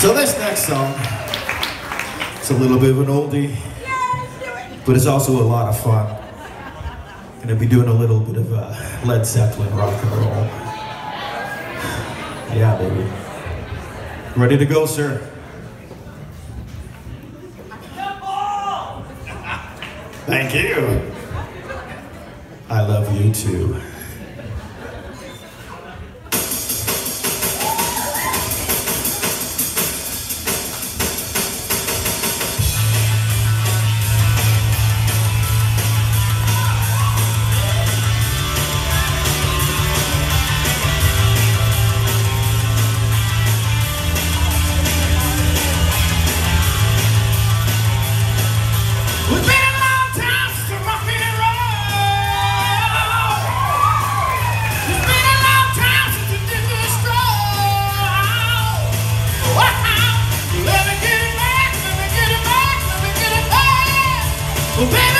So this next song, it's a little bit of an oldie, but it's also a lot of fun. Gonna be doing a little bit of uh, Led Zeppelin rock and roll. Yeah, baby. Ready to go, sir? Thank you. I love you too. Oh, baby.